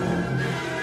Música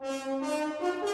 Música